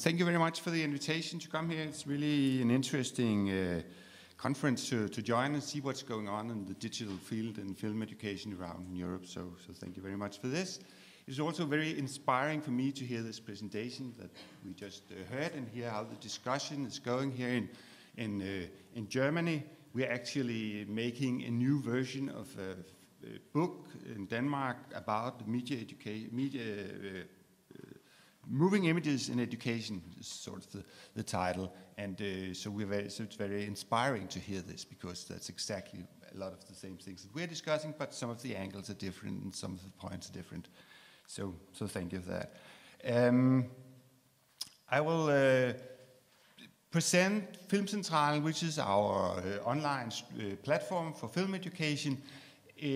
Thank you very much for the invitation to come here. It's really an interesting uh, conference to, to join and see what's going on in the digital field and film education around in Europe. So, so thank you very much for this. It's also very inspiring for me to hear this presentation that we just uh, heard and hear how the discussion is going here in, in, uh, in Germany. We're actually making a new version of a, a book in Denmark about media education, media uh, Moving Images in Education is sort of the, the title. And uh, so, we're very, so it's very inspiring to hear this because that's exactly a lot of the same things that we're discussing, but some of the angles are different and some of the points are different. So, so thank you for that. Um, I will uh, present Filmcentralen, which is our uh, online uh, platform for film education. Uh,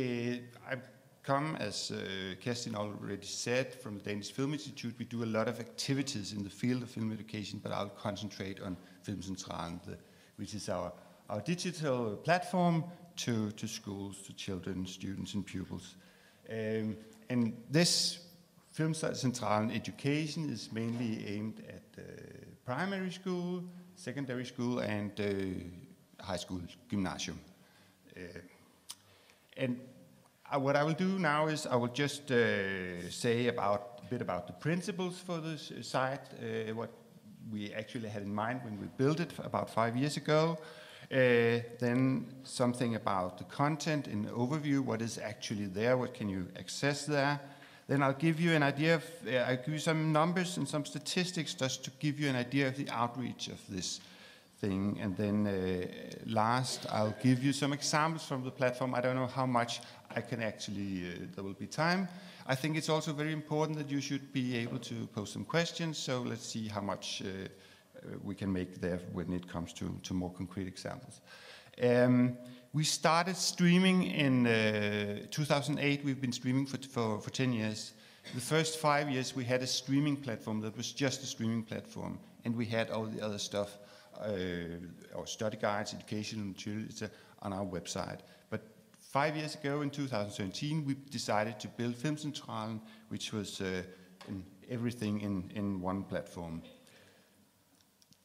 I come, as uh, Kerstin already said, from the Danish Film Institute. We do a lot of activities in the field of film education, but I'll concentrate on Filmcentralen, which is our, our digital platform to, to schools, to children, students, and pupils. Um, and this Filmcentralen education is mainly aimed at uh, primary school, secondary school, and uh, high school, gymnasium. Uh, and uh, what I will do now is I will just uh, say about a bit about the principles for this site, uh, what we actually had in mind when we built it about five years ago. Uh, then something about the content in overview, what is actually there, what can you access there. Then I'll give you an idea of, uh, I'll give you some numbers and some statistics just to give you an idea of the outreach of this thing. And then uh, last, I'll give you some examples from the platform. I don't know how much I can actually, uh, there will be time. I think it's also very important that you should be able to pose some questions. So let's see how much uh, uh we can make there when it comes to, to more concrete examples. Um, we started streaming in uh, 2008. We've been streaming for, for, for 10 years. The first five years, we had a streaming platform that was just a streaming platform, and we had all the other stuff uh, our study guides, educational materials on our website. But five years ago, in 2017, we decided to build Filmcentralen, which was uh, in everything in, in one platform.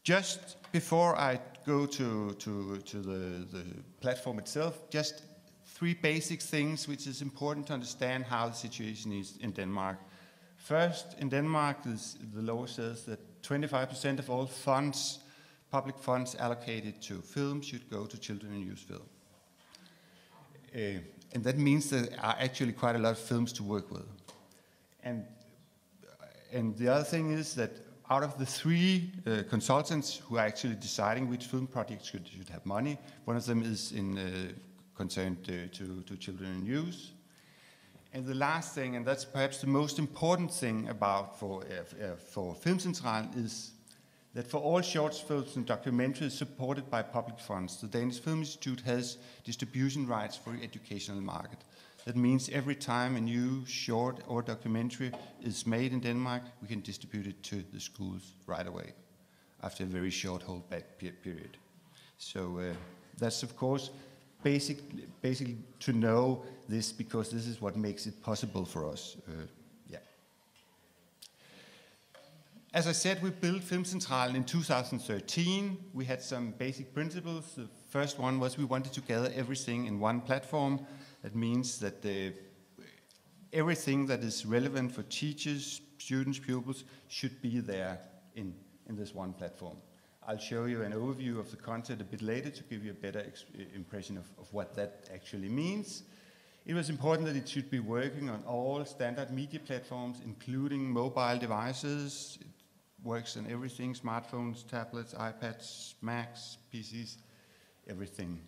Just before I go to, to, to the, the platform itself, just three basic things which is important to understand how the situation is in Denmark. First, in Denmark, the law says that 25% of all funds public funds allocated to film should go to children and youth film. Uh, and that means there are actually quite a lot of films to work with. And, and the other thing is that out of the three uh, consultants who are actually deciding which film projects should, should have money, one of them is in, uh, concerned to, to, to children and youth. And the last thing, and that's perhaps the most important thing about for, uh, uh for Filmcentralen, is that for all short films and documentaries supported by public funds, the Danish Film Institute has distribution rights for the educational market. That means every time a new short or documentary is made in Denmark, we can distribute it to the schools right away after a very short holdback period. So uh, that's, of course, basic, basically to know this because this is what makes it possible for us. Uh, As I said, we built Filmcentralen in 2013. We had some basic principles. The first one was we wanted to gather everything in one platform. That means that the, everything that is relevant for teachers, students, pupils should be there in, in this one platform. I'll show you an overview of the content a bit later to give you a better impression of, of what that actually means. It was important that it should be working on all standard media platforms, including mobile devices, works in everything, smartphones, tablets, iPads, Macs, PCs, everything.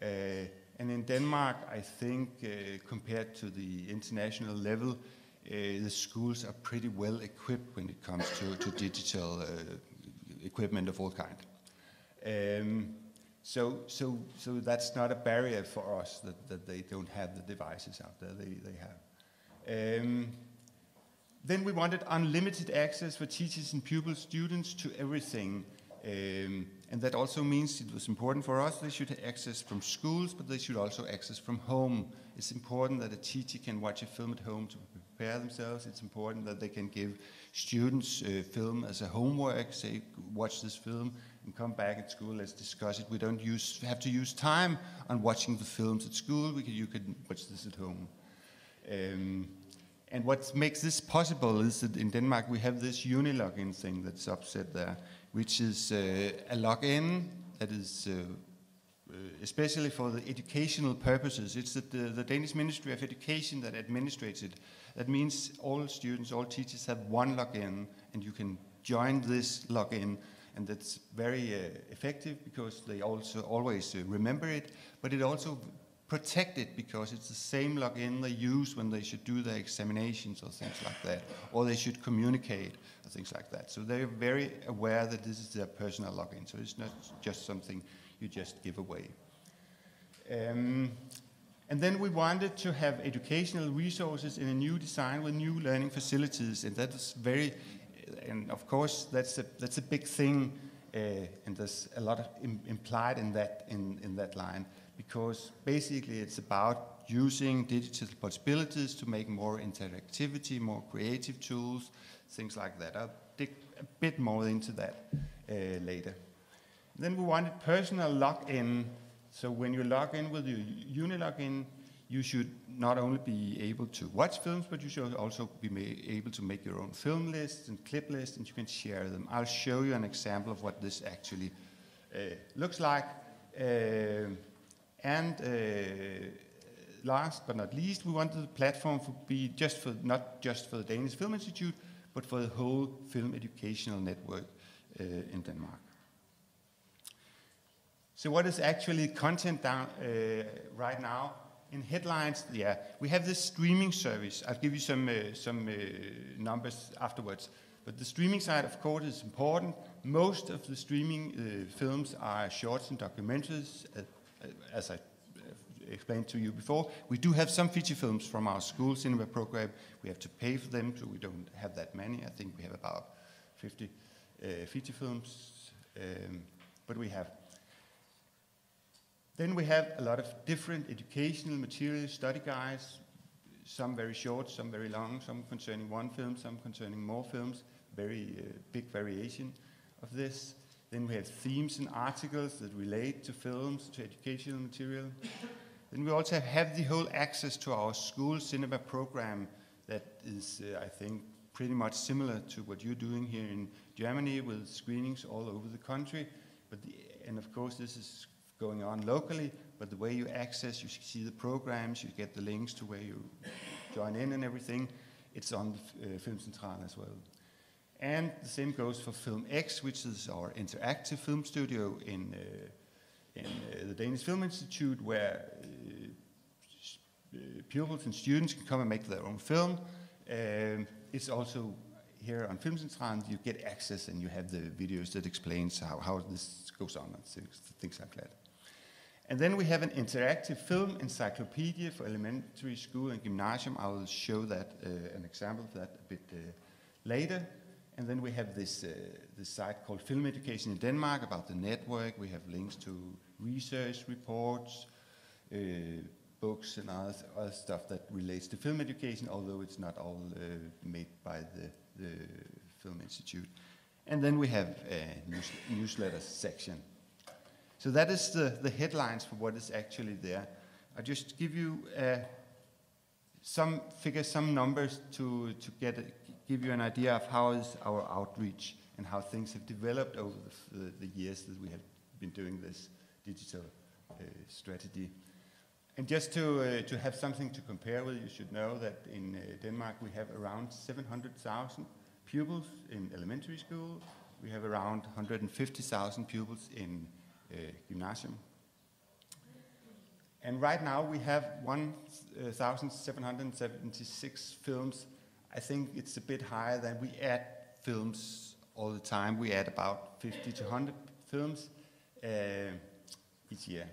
Uh, and in Denmark, I think uh, compared to the international level, uh, the schools are pretty well equipped when it comes to, to digital uh, equipment of all kind. Um, so, so, so that's not a barrier for us that, that they don't have the devices out there they, they have. Um, then we wanted unlimited access for teachers and pupils, students to everything. Um, and that also means it was important for us they should access from schools, but they should also access from home. It's important that a teacher can watch a film at home to prepare themselves. It's important that they can give students uh, film as a homework, say, watch this film and come back at school, let's discuss it. We don't use, have to use time on watching the films at school. Can, you can watch this at home. Um, and what makes this possible is that in Denmark we have this unilogin thing that's upset there, which is uh, a login that is uh, uh, especially for the educational purposes. It's the, the, the, Danish Ministry of Education that administrates it. That means all students, all teachers have one login, and you can join this login, and that's very uh, effective because they also always uh, remember it, but it also protected because it's the same login they use when they should do their examinations or things like that, or they should communicate or things like that. So they're very aware that this is their personal login, so it's not just something you just give away. Um, and then we wanted to have educational resources in a new design with new learning facilities, and that is very, and of course that's a that's a big thing, uh, and there's a lot Im implied in that in, in that line because basically it's about using digital possibilities to make more interactivity, more creative tools, things like that. I'll dig a bit more into that uh, later. Then we wanted personal login. So when you log in with your Unilogin, you should not only be able to watch films, but you should also be able to make your own film lists and clip lists, and you can share them. I'll show you an example of what this actually uh, looks like. Uh, and uh, last but not least, we wanted the platform to be just for not just for the Danish Film Institute, but for the whole film educational network uh, in Denmark. So what is actually content down uh, right now? In headlines, yeah, we have this streaming service. I'll give you some uh, some uh, numbers afterwards. But the streaming side, of course, is important. Most of the streaming uh, films are shorts and documentaries, as I explained to you before. We do have some feature films from our school cinema program. We have to pay for them, so we don't have that many. I think we have about 50 uh, feature films, um, but we have. Then we have a lot of different educational materials, study guides, some very short, some very long, some concerning one film, some concerning more films, very uh, big variation of this. Then we have themes and articles that relate to films, to educational material. then we also have the whole access to our school cinema program that is, uh, I think, pretty much similar to what you're doing here in Germany with screenings all over the country. But the, and of course, this is going on locally, but the way you access, you see the programs, you get the links to where you join in and everything, it's on the uh, Film Central as well. And the same goes for Film X, which is our interactive film studio in, uh, in uh, the Danish Film Institute, where uh, uh, pupils and students can come and make their own film. Um, it's also here on Film Central, you get access and you have the videos that explains how, how this goes on and things, things like that. And then we have an interactive film encyclopedia for elementary school and gymnasium. I will show that, uh, an example of that a bit uh, later. And then we have this, uh, this site called Film Education in Denmark about the network. We have links to research reports, uh, books and other, other, stuff that relates to film education, although it's not all uh, made by the, the, Film Institute. And then we have a news, newsletter section. So that is the, the headlines for what is actually there. I'll just give you uh, some figures, some numbers to, to get give you an idea of how is our outreach and how things have developed over the, the, the years that we have been doing this digital uh, strategy. And just to, uh, to have something to compare with, you should know that in uh, Denmark we have around 700,000 pupils in elementary school. We have around 150,000 pupils in uh, gymnasium. And right now we have 1,776 films I think it's a bit higher than we add films all the time. We add about 50 to 100 films uh, each year.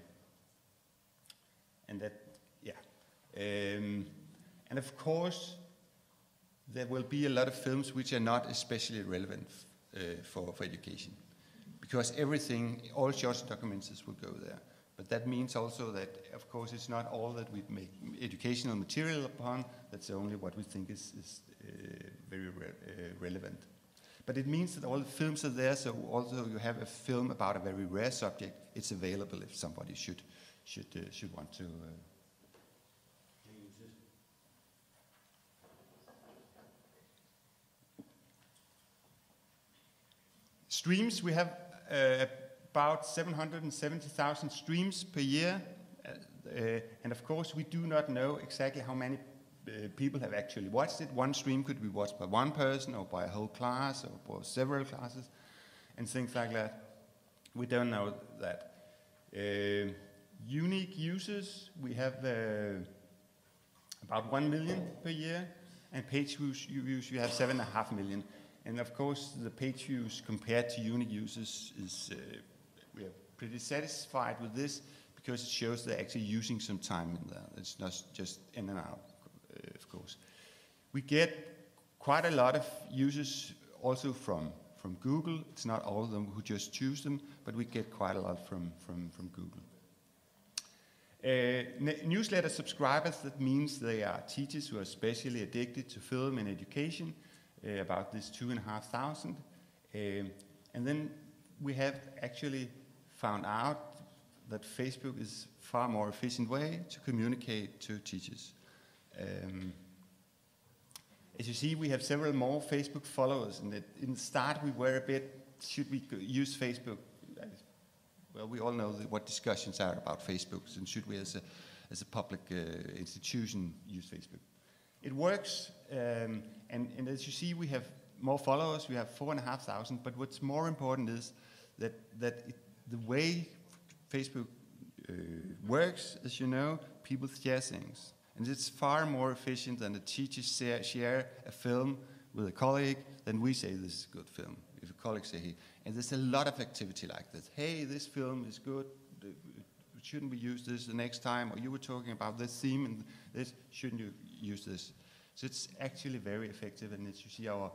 And that, yeah. Um, and of course, there will be a lot of films which are not especially relevant uh, for, for education. Because everything, all short documents will go there. But that means also that, of course, it's not all that we make educational material upon. That's only what we think is, is uh, very re uh, relevant. But it means that all the films are there, so also you have a film about a very rare subject, it's available if somebody should, should, uh, should want to. Uh, Streams, we have uh, about 770,000 streams per year. Uh, uh, and of course, we do not know exactly how many uh, people have actually watched it. One stream could be watched by one person or by a whole class or by several classes and things like that. We don't know that. Uh, unique users, we have uh, about 1 million per year, and page views, we have 7.5 million. And of course, the page views compared to unique users is, uh, we are pretty satisfied with this because it shows they're actually using some time in there. It's not just in and out. Uh, of course. We get quite a lot of users also from, from Google. It's not all of them who just choose them, but we get quite a lot from, from, from Google. Uh, newsletter subscribers, that means they are teachers who are especially addicted to film and education, uh, about this two and a half thousand. Uh, and then we have actually found out that Facebook is far more efficient way to communicate to teachers. Um, as you see, we have several more Facebook followers, and in the start we were a bit, should we use Facebook? Well, we all know what discussions are about Facebook, and should we as a, as a public uh, institution use Facebook? It works, um, and, and as you see, we have more followers, we have four and a half thousand, but what's more important is that, that it, the way Facebook uh, works, as you know, people share things. And it's far more efficient than the teachers share, share a film with a colleague than we say this is a good film. If a colleague say, hey, and there's a lot of activity like this. Hey, this film is good. Shouldn't we use this the next time? Or you were talking about this theme and this. Shouldn't you use this? So it's actually very effective. And as you see, our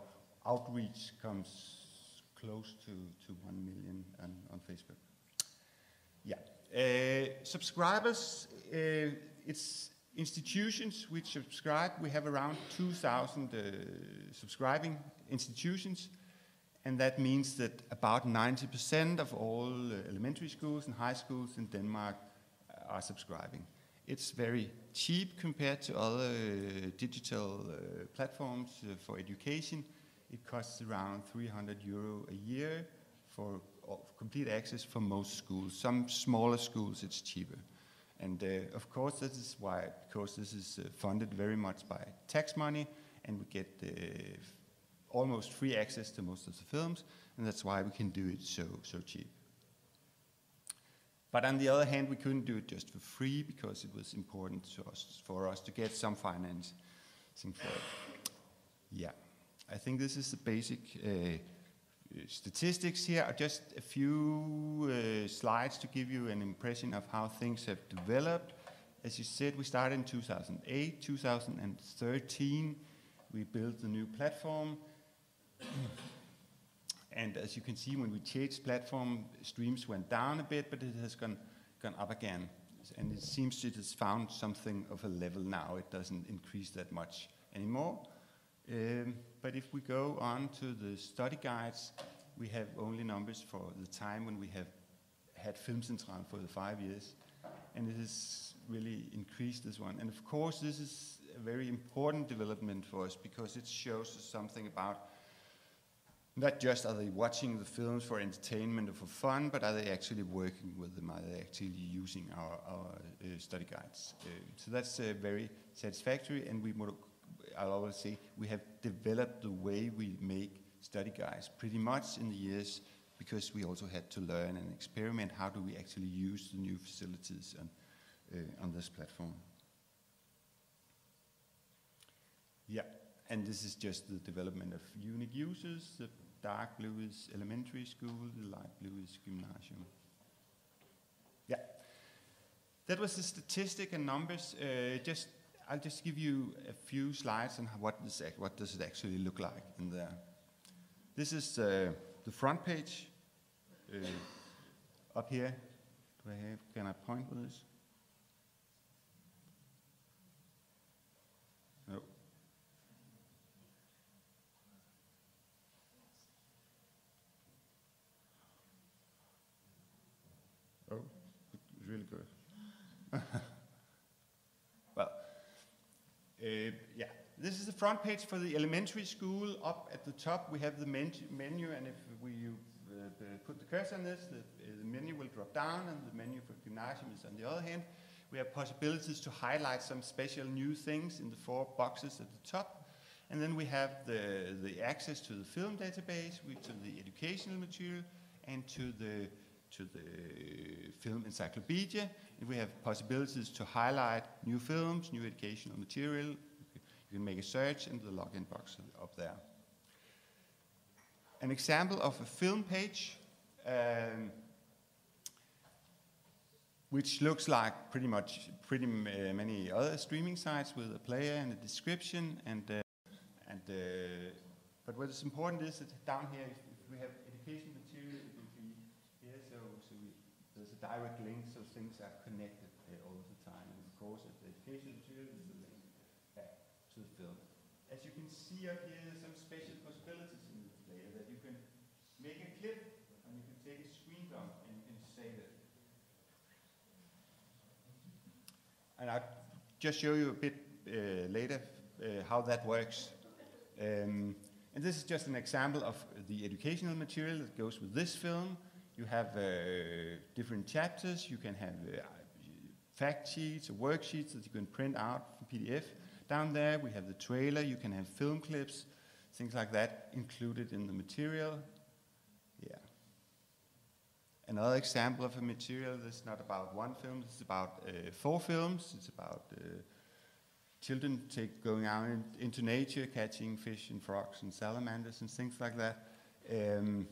outreach comes close to, to 1 million on, on Facebook. Yeah. Uh, subscribers, uh, it's institutions which subscribe, we have around 2,000 uh, subscribing institutions, and that means that about 90% of all uh, elementary schools and high schools in Denmark are subscribing. It's very cheap compared to other uh, digital uh, platforms for education. It costs around 300 euro a year for complete access for most schools. Some smaller schools, it's cheaper. And uh, of course, this is why, because this is uh, funded very much by tax money, and we get uh, almost free access to most of the films, and that's why we can do it so, so cheap. But on the other hand, we couldn't do it just for free because it was important us, for us to get some financing for it. Yeah, I think this is the basic uh, statistics here just a few uh, slides to give you an impression of how things have developed. As you said, we started in 2008, 2013, we built the new platform. and as you can see, when we changed platform, streams went down a bit, but it has gone, gone up again. And it seems it has found something of a level now. It doesn't increase that much anymore. Um, but if we go on to the study guides, we have only numbers for the time when we have had Filmcentral for the five years. And it has really increased this one. And of course, this is a very important development for us because it shows us something about not just are they watching the films for entertainment or for fun, but are they actually working with them? Are they actually using our, our uh, study guides? Uh, so that's uh, very satisfactory, and we I'll always say we have developed the way we make study guides pretty much in the years because we also had to learn and experiment how do we actually use the new facilities on, uh, on this platform. Yeah, and this is just the development of unique users. The dark blue is elementary school, the light blue is gymnasium. Yeah, that was the statistic and numbers. Uh, just I'll just give you a few slides on what, this, what does it actually look like in there. This is uh, the front page uh, up here. I have, can I point with this? No. Oh, it's really good. uh, yeah, this is the front page for the elementary school. Up at the top, we have the men menu, and if we uh, put the cursor on this, the, uh, the, menu will drop down, and the menu for gymnasium is on the other hand. We have possibilities to highlight some special new things in the four boxes at the top. And then we have the, the access to the film database, we, to the educational material, and to the, to the film encyclopedia. And we have possibilities to highlight new films, new educational material. You can make a search in the login box up there. An example of a film page um, which looks like pretty much pretty uh, many other streaming sites with a player and a description and uh, and uh, but what is important is that down here if, if we have education material it will be here so so we, there's a direct link so things are connected uh, all the time and of course the education material is the link back to the film as you can see up here there's some special possibilities in the player that you can make a clip and you can take a screen dump and you can save it and I'll just show you a bit uh, later uh, how that works. Um, and this is just an example of the educational material that goes with this film. You have uh, different chapters. You can have uh, fact sheets or worksheets that you can print out from PDF. Down there we have the trailer. You can have film clips, things like that included in the material. Yeah. Another example of a material that's not about one film, it's about uh, four films. It's about uh, children take, going out in, into nature, catching fish and frogs and salamanders and things like that. Um,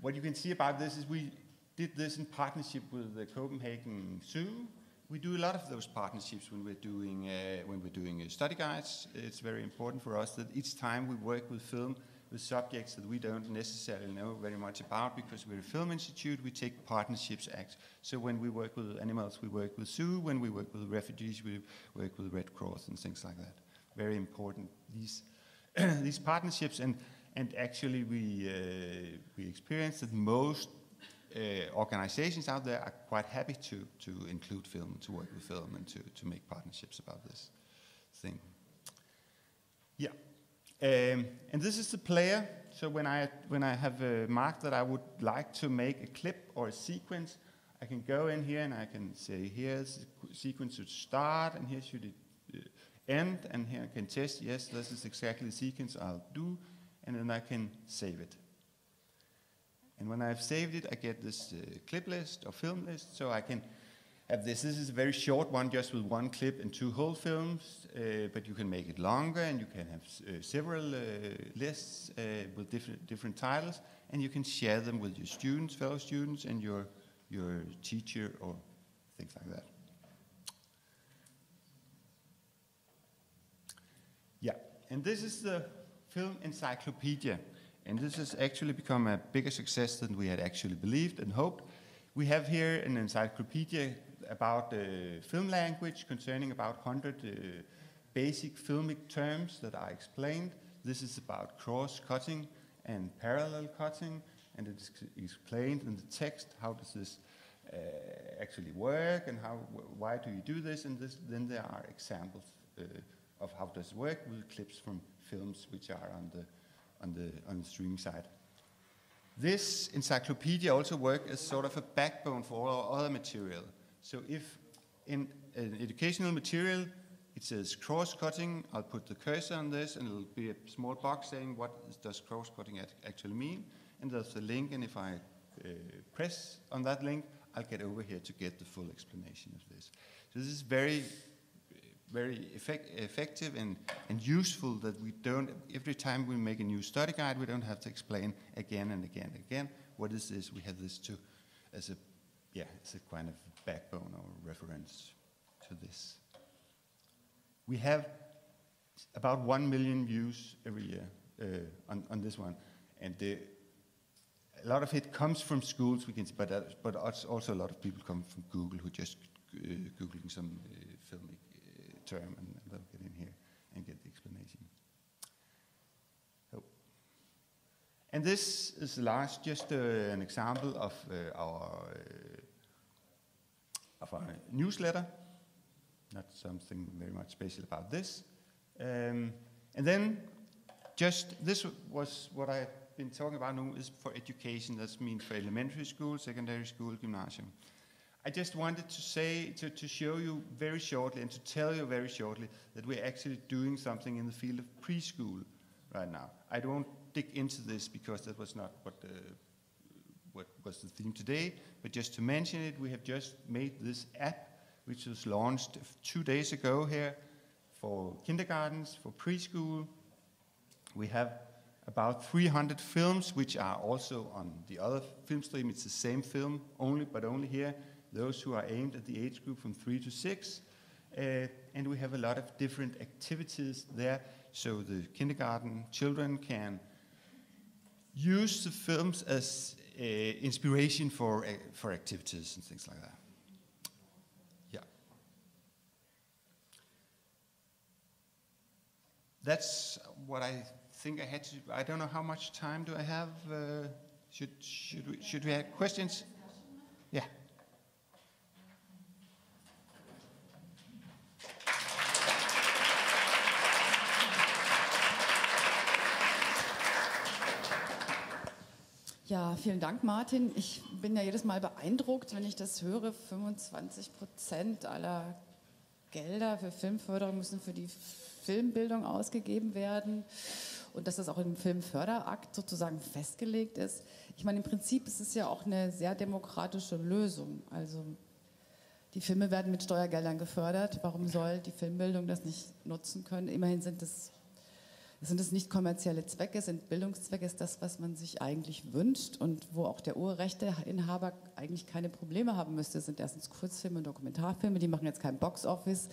what you can see about this is we did this in partnership with the Copenhagen Zoo. We do a lot of those partnerships when we're doing uh, when we're doing uh, study guides. It's very important for us that each time we work with film, with subjects that we don't necessarily know very much about because we're a film institute, we take partnerships acts. So when we work with animals, we work with zoo. When we work with refugees, we work with Red Cross and things like that. Very important, these, these partnerships. And, and actually we, uh, we experience that most uh, organizations out there are quite happy to, to include film, to work with film and to, to make partnerships about this thing. Yeah. Um, and this is the player. So when I, when I have uh, marked that I would like to make a clip or a sequence, I can go in here and I can say, here's the sequence should start and here should it uh, end. And here I can test, yes, this is exactly the sequence I'll do. And then I can save it. And when I've saved it, I get this uh, clip list or film list. So I can have this. This is a very short one, just with one clip and two whole films, uh, but you can make it longer and you can have uh, several uh, lists uh, with different, different titles, and you can share them with your students, fellow students, and your, your teacher or things like that. Yeah, and this is the film encyclopedia. And this has actually become a bigger success than we had actually believed and hoped. We have here an encyclopedia about uh, film language concerning about 100 uh, basic filmic terms that are explained. This is about cross-cutting and parallel cutting, and it is explained in the text how does this uh, actually work and how, why do you do this, and this, then there are examples uh, of how does work with clips from films which are on the, on the, on the streaming side. This encyclopedia also works as sort of a backbone for all our other material. So if in an educational material it says cross-cutting, I'll put the cursor on this and it'll be a small box saying what does cross-cutting actually mean. And there's a link and if I uh, press on that link, I'll get over here to get the full explanation of this. So this is very, very effect effective and, and useful that we don't, every time we make a new study guide, we don't have to explain again and again and again what is this. We have this to, as a, yeah, it's a kind of backbone or reference to this. We have about 1 million views every year uh, on, on this one. And the, a lot of it comes from schools, we can, but uh, but also a lot of people come from Google who just uh, googling some uh, term and they'll get in here and get the explanation. And this is the last, just uh, an example of uh, our of our newsletter. Not something very much special about this. Um, and then, just this was what I've been talking about now is for education. That means for elementary school, secondary school, gymnasium. I just wanted to say, to, to show you very shortly and to tell you very shortly that we're actually doing something in the field of preschool right now. I don't dig into this because that was not what, what was the theme today, but just to mention it, we have just made this app which was launched two days ago here for kindergartens, for preschool. We have about 300 films which are also on the other film stream. It's the same film, only but only here those who are aimed at the age group from three to six. Uh, and we have a lot of different activities there, so the kindergarten children can use the films as uh, inspiration for, uh, for activities and things like that. Yeah. That's what I think I had to. I don't know how much time do I have. Uh, should should we should we have questions? Yeah. Ja, vielen Dank, Martin. Ich bin ja jedes Mal beeindruckt, wenn ich das höre. 25 Prozent aller Gelder für Filmförderung müssen für die Filmbildung ausgegeben werden und dass das auch im Filmförderakt sozusagen festgelegt ist. Ich meine, im Prinzip ist es ja auch eine sehr demokratische Lösung. Also die Filme werden mit Steuergeldern gefördert. Warum soll die Filmbildung das nicht nutzen können? Immerhin sind es sind es nicht kommerzielle Zwecke, sind Bildungszwecke, ist das, was man sich eigentlich wünscht und wo auch der Urrechteinhaber eigentlich keine Probleme haben müsste. Es sind erstens Kurzfilme und Dokumentarfilme, die machen jetzt kein Boxoffice.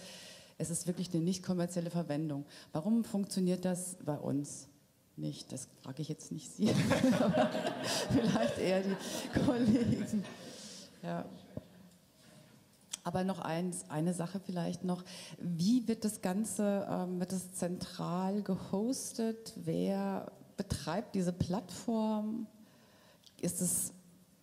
Es ist wirklich eine nicht kommerzielle Verwendung. Warum funktioniert das bei uns nicht? Das frage ich jetzt nicht Sie, vielleicht eher die Kollegen. Ja. Aber noch eins, eine Sache vielleicht noch. Wie wird das Ganze, ähm, wird es zentral gehostet? Wer betreibt diese Plattform? Ist es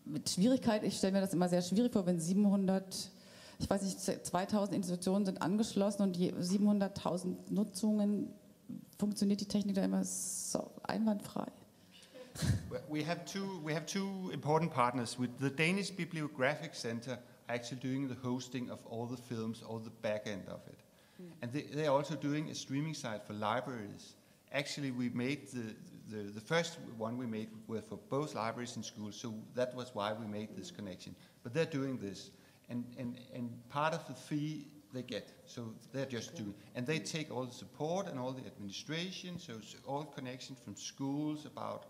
mit Schwierigkeit? Ich stelle mir das immer sehr schwierig vor, wenn 700, ich weiß nicht, 2000 Institutionen sind angeschlossen und 700.000 Nutzungen. Funktioniert die Technik da immer so einwandfrei? We have two, we have two important partners with the Danish Bibliographic Center actually doing the hosting of all the films, all the back end of it. Mm. And they, they're also doing a streaming site for libraries. Actually, we made the, the, the first one we made were for both libraries and schools, so that was why we made this connection. But they're doing this, and, and, and part of the fee they get, so they're just doing, and they take all the support and all the administration, so all connections from schools about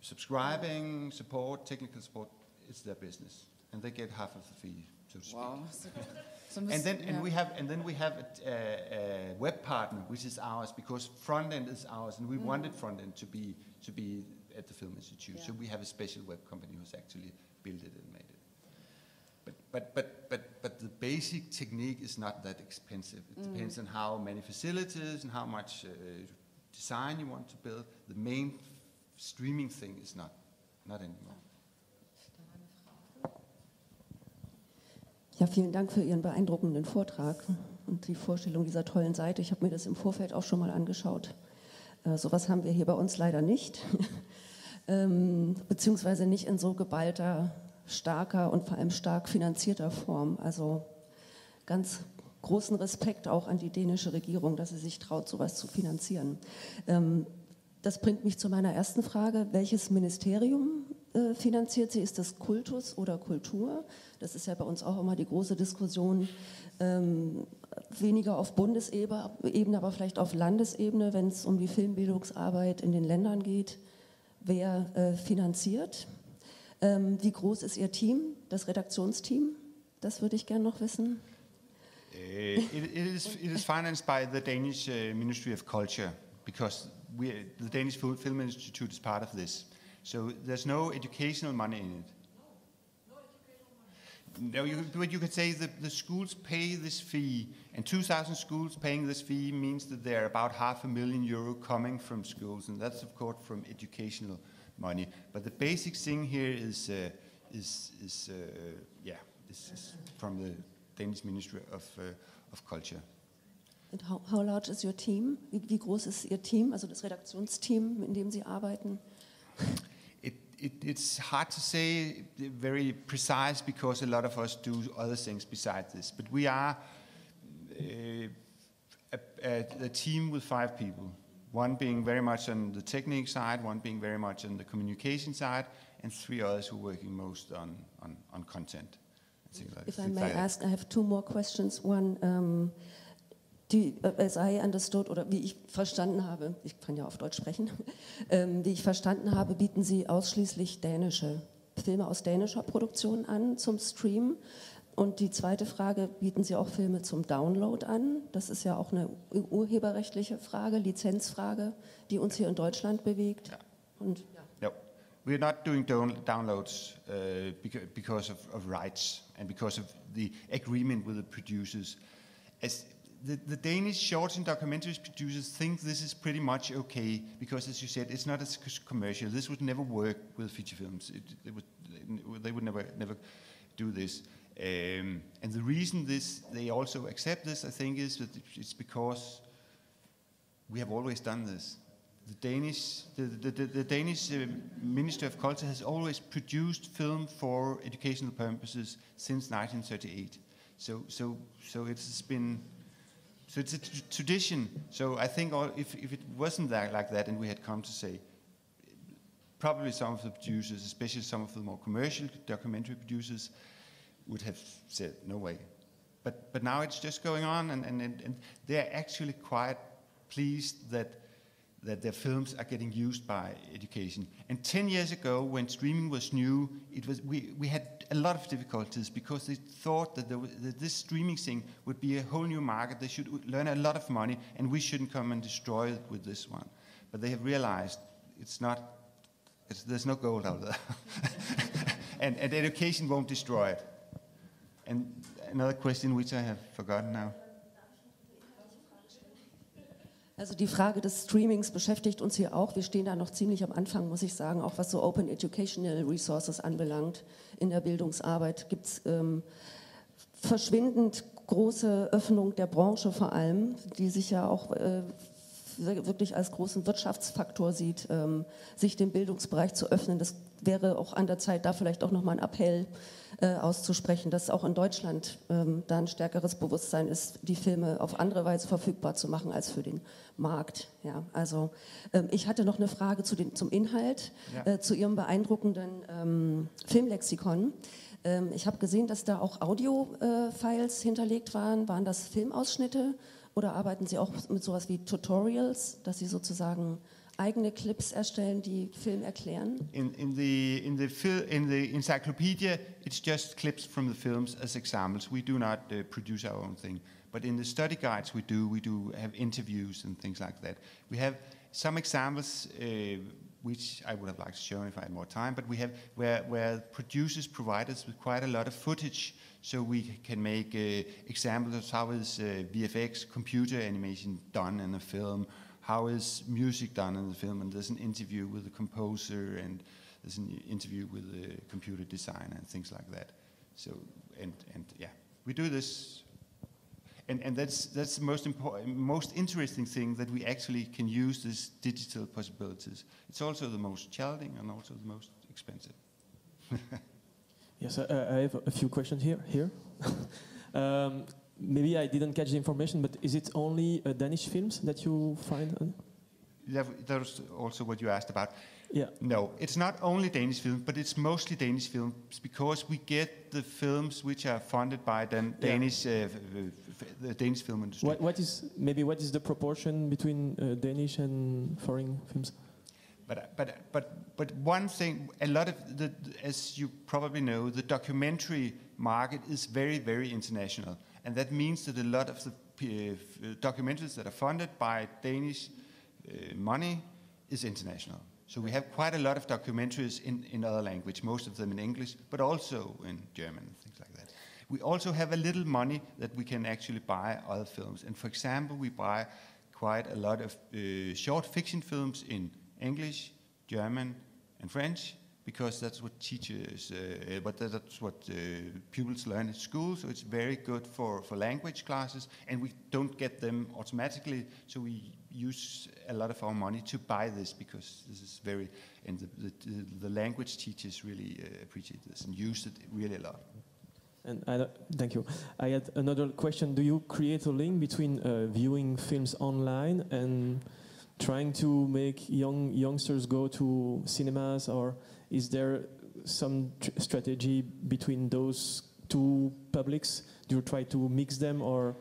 subscribing, support, technical support, it's their business and they get half of the fee, so to wow. speak. and then and we have and then we have a, a, a, web partner which is ours because front end is ours and we mm. wanted front end to be to be at the film institute yeah. so we have a special web company who's actually built it and made it but but but but but the basic technique is not that expensive it mm. depends on how many facilities and how much uh, design you want to build the main streaming thing is not not anymore Ja, vielen Dank für Ihren beeindruckenden Vortrag und die Vorstellung dieser tollen Seite. Ich habe mir das im Vorfeld auch schon mal angeschaut. Äh, sowas haben wir hier bei uns leider nicht, ähm, beziehungsweise nicht in so geballter, starker und vor allem stark finanzierter Form. Also ganz großen Respekt auch an die dänische Regierung, dass sie sich traut, sowas zu finanzieren. Ähm, das bringt mich zu meiner ersten Frage. Welches Ministerium äh, finanziert sie? Ist das Kultus oder Kultur? Das ist ja bei uns auch immer die große Diskussion. Ähm, weniger auf Bundesebene, aber vielleicht auf Landesebene, wenn es um die Filmbildungsarbeit in den Ländern geht. Wer äh, finanziert? Ähm, wie groß ist Ihr Team, das Redaktionsteam? Das würde ich gerne noch wissen. Uh, it, it, is, it is financed by the Danish uh, Ministry of Culture because we, the Danish Film Institute is part of this. So there's no educational money in it. No, you, but you could say that the schools pay this fee, and 2,000 schools paying this fee means that there are about half a million euro coming from schools, and that's of course from educational money. But the basic thing here is, uh, is, is uh, yeah, is, is from the Danish Ministry of, uh, of Culture. And how, how large is your team? Wie, wie groß ist Ihr Team, also das Redaktionsteam, in dem Sie arbeiten? It, it, it's hard to say very precise because a lot of us do other things besides this. But we are uh, a, a, a team with five people. One being very much on the technique side, one being very much on the communication side, and three others who are working most on, on, on content. and things like- If I may like that. ask, I have two more questions. One, um, die, uh, as I understood, oder wie ich verstanden habe, ich kann ja auf Deutsch sprechen, ähm, wie ich verstanden habe, bieten Sie ausschließlich dänische Filme aus dänischer Produktion an zum Stream. Und die zweite Frage, bieten Sie auch Filme zum Download an? Das ist ja auch eine ur- urheberrechtliche Frage, Lizenzfrage, die uns hier in Deutschland bewegt. Ja. Und ja. No, we're not doing down- downloads uh, beca- because of, of rights and because of the agreement with the producers. As the, the Danish shorts and documentaries producers think this is pretty much okay because, as you said, it's not as commercial. This would never work with feature films. It, it would, they would never never do this. Um, and the reason this they also accept this, I think, is that it's because we have always done this. The Danish, the, the, the, the Danish uh, Ministry of Culture has always produced film for educational purposes since 1938. So, so, so it's been, so it's a tradition. So I think all, if, if it wasn't that, like that, and we had come to say, probably some of the producers, especially some of the more commercial documentary producers, would have said, no way. But, but now it's just going on, and, and, and, and they're actually quite pleased that, that their films are getting used by education. And 10 years ago, when streaming was new, it was, we, we had a lot of difficulties because they thought that, was, that this streaming thing would be a whole new market. They should learn a lot of money, and we shouldn't come and destroy it with this one. But they have realized it's not, it's, there's no gold out there. and, and education won't destroy it. And another question which I have forgotten now. Also die Frage des Streamings beschäftigt uns hier auch. Wir stehen da noch ziemlich am Anfang, muss ich sagen, auch was so Open Educational Resources anbelangt. In der Bildungsarbeit gibt es ähm, verschwindend große Öffnung der Branche vor allem, die sich ja auch äh, wirklich als großen Wirtschaftsfaktor sieht, ähm, sich dem Bildungsbereich zu öffnen. Das wäre auch an der Zeit, da vielleicht auch nochmal einen Appell äh, auszusprechen, dass auch in Deutschland ähm, da ein stärkeres Bewusstsein ist, die Filme auf andere Weise verfügbar zu machen als für den Markt. Ja, also ähm, ich hatte noch eine Frage zu den, zum Inhalt, Ja. äh, zu Ihrem beeindruckenden Filmlexikon. Ich habe gesehen, dass da auch Audio-Files hinterlegt waren. Waren das Filmausschnitte oder arbeiten Sie auch mit sowas wie Tutorials, dass Sie sozusagen eigene Clips erstellen, die Film erklären? In, in, the, in, the fil- in the encyclopedia, it's just clips from the films as examples. We do not uh, produce our own thing. But in the study guides we do, we do have interviews and things like that. We have some examples uh, which I would have liked to show if I had more time, but we have where, where producers provide us with quite a lot of footage so we can make uh, examples of how is uh, VFX, computer animation done in a film, how is music done in the film, and there's an interview with the composer, and there's an interview with the computer designer, and things like that. So, and, and yeah, we do this, and, and that's, that's the most important, most interesting thing that we actually can use these digital possibilities. It's also the most challenging and also the most expensive. Yes, I, I have a few questions here. Here, um, maybe I didn't catch the information, but is it only uh, Danish films that you find? On? That, that was also what you asked about. Yeah. No, it's not only Danish films, but it's mostly Danish films because we get the films which are funded by the Yeah. Danish, uh, the Danish film industry. What, what is maybe what is the proportion between uh, Danish and foreign films? But, but, but, but one thing, a lot of the, as you probably know, the documentary market is very, very international. And that means that a lot of the uh, documentaries that are funded by Danish uh, money is international. So we have quite a lot of documentaries in, in other language, most of them in English, but also in German, things like that. We also have a little money that we can actually buy other films. And for example, we buy quite a lot of uh, short fiction films in English, German, and French because that's what teachers, uh, but that's what uh, pupils learn at school. So it's very good for, for language classes, and we don't get them automatically. So we use a lot of our money to buy this because this is very, and the, the, the language teachers really uh, appreciate this and use it really a lot. And I, thank you. I had another question. Do you create a link between uh, viewing films online and trying to make young youngsters go to cinemas, or is there some strategy between those two publics? Do you try to mix them, or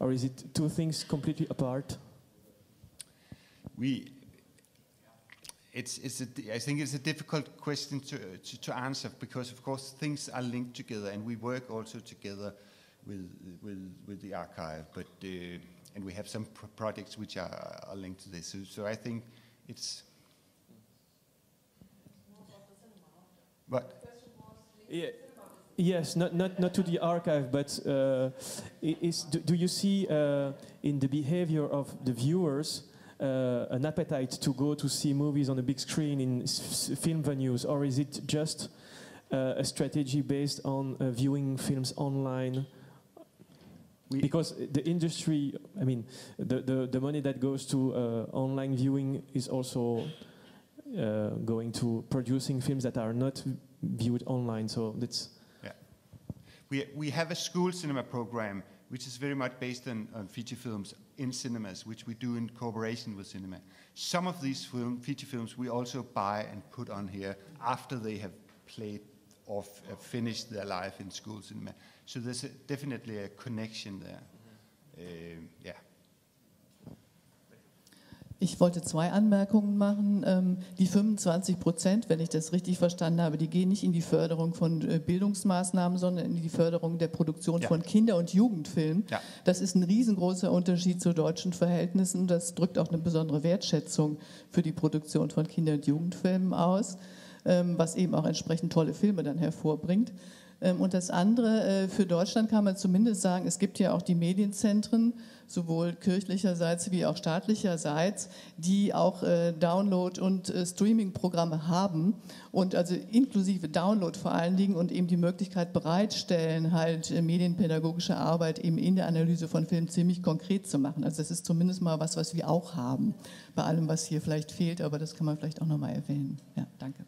or is it two things completely apart? We it's, it's a, I think it's a difficult question to, to, to, answer because, of course, things are linked together, and we work also together with, with, with the archive. But uh, and we have some pro projects which are, are, linked to this. So, so I think it's. What? Yeah. Yes, not, not, not to the archive, but uh, is, do, do, you see uh, in the behavior of the viewers uh, an appetite to go to see movies on a big screen in film venues, or is it just uh, a strategy based on uh, viewing films online? We because the industry, I mean, the, the, the money that goes to uh, online viewing is also uh, going to producing films that are not viewed online. So that's. Yeah. We, we have a school cinema program which is very much based on, on, feature films in cinemas, which we do in cooperation with cinema. Some of these film, feature films we also buy and put on here after they have played or uh, finished their life in school cinema. So there's a, definitely a connection there. Uh, yeah. Ich wollte zwei Anmerkungen machen. Ähm, die 25 Prozent, wenn ich das richtig verstanden habe, die gehen nicht in die Förderung von äh, Bildungsmaßnahmen, sondern in die Förderung der Produktion ja. von Kinder- und Jugendfilmen. Ja. Das ist ein riesengroßer Unterschied zu deutschen Verhältnissen. Das drückt auch eine besondere Wertschätzung für die Produktion von Kinder- und Jugendfilmen aus, was eben auch entsprechend tolle Filme dann hervorbringt. Ähm, und das andere, äh, für Deutschland kann man zumindest sagen, es gibt ja auch die Medienzentren, sowohl kirchlicherseits wie auch staatlicherseits, die auch äh, Download- und äh, Streaming-Programme haben und also inklusive Download vor allen Dingen und eben die Möglichkeit bereitstellen, halt medienpädagogische Arbeit eben in der Analyse von Filmen ziemlich konkret zu machen. Also das ist zumindest mal was, was wir auch haben, bei allem, was hier vielleicht fehlt, aber das kann man vielleicht auch nochmal erwähnen. Ja, danke.